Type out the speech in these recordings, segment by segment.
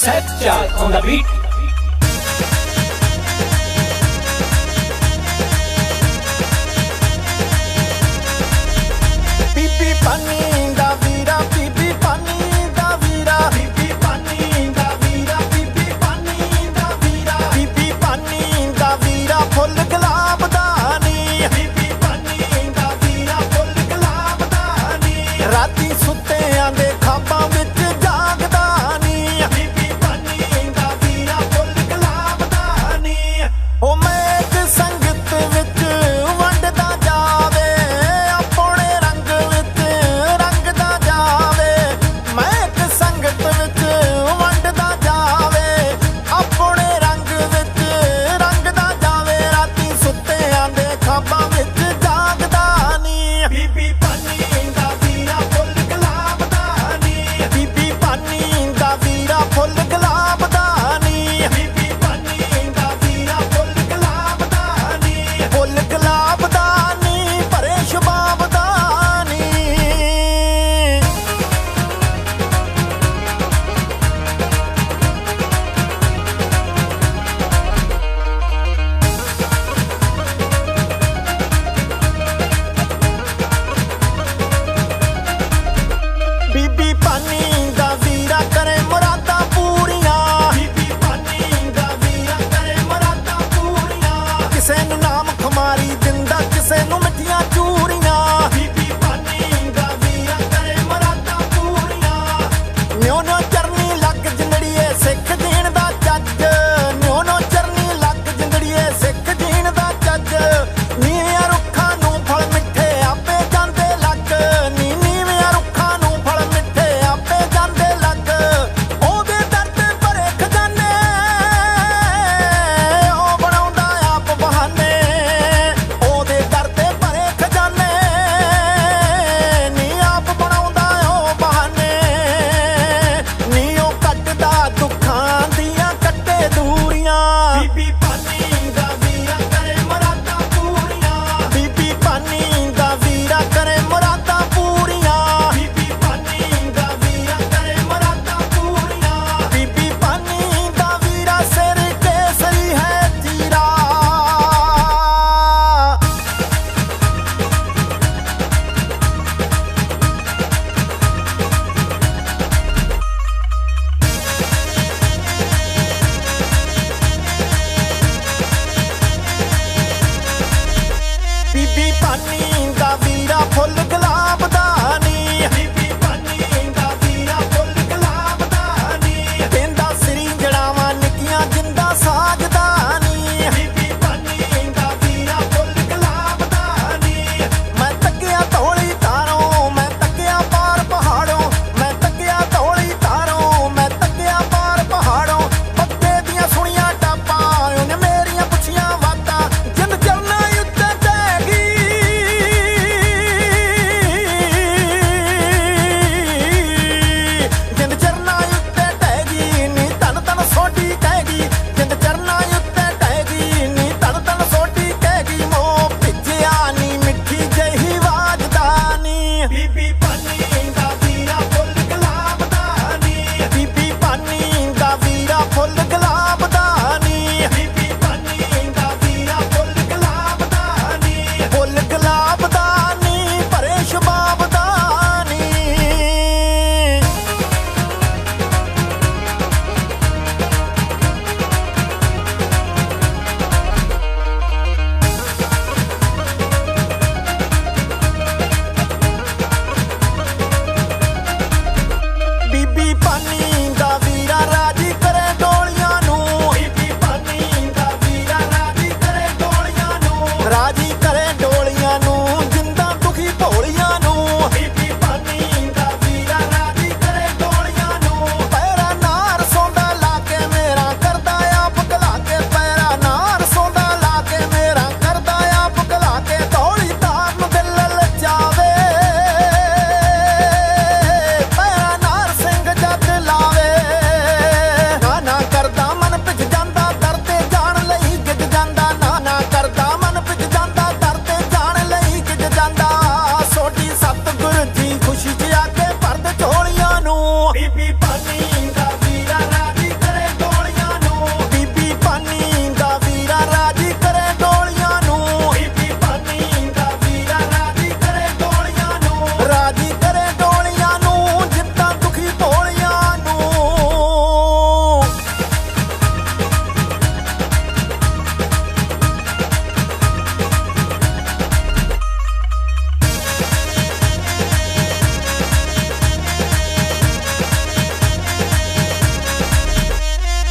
Set Chal on the beat.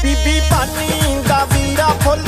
ਬੀਬੀ ਪਾਣੀ ਦਾ ਵੀਰਾ ਫੁੱਲ